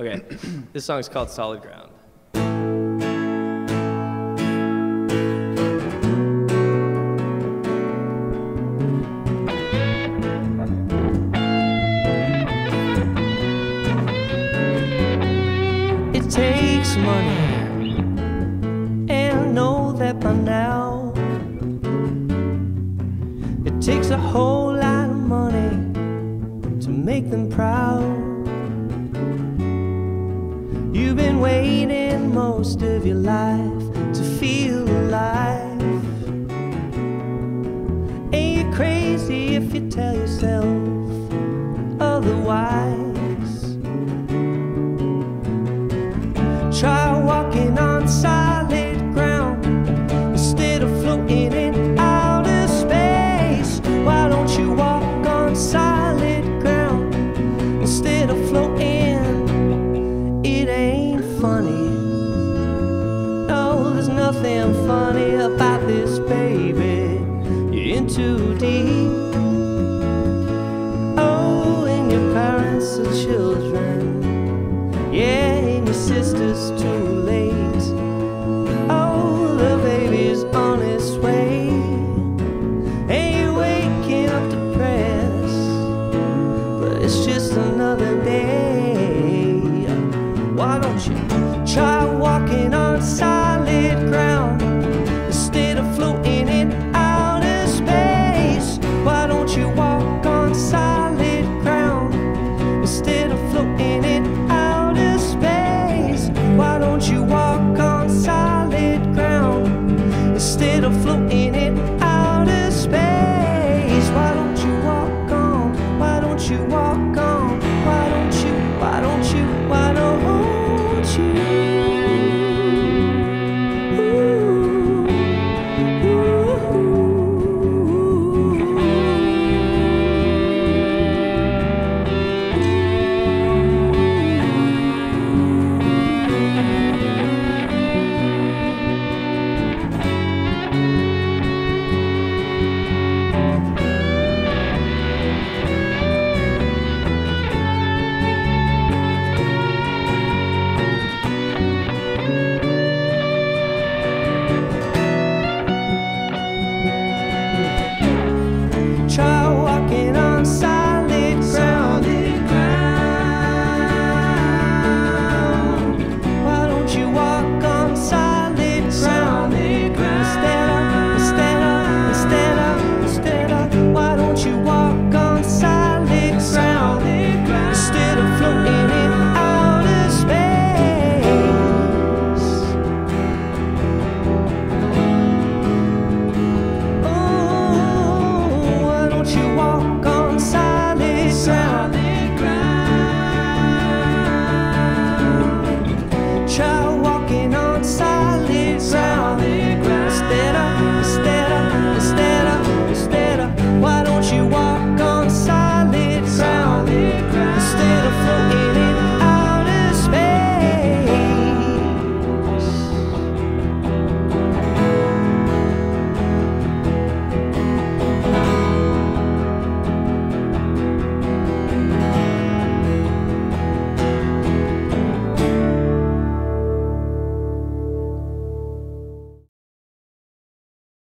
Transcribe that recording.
Okay, this song is called Solid Ground. It takes money, and I know that by now. It takes a whole lot of money to make them proud. Most of your life funny about this, baby. You're in too deep. Oh, and your parents are children. Yeah, and your sister's too late. Oh, the baby's on its way. And you're waking up depressed. But it's just another day. Why don't you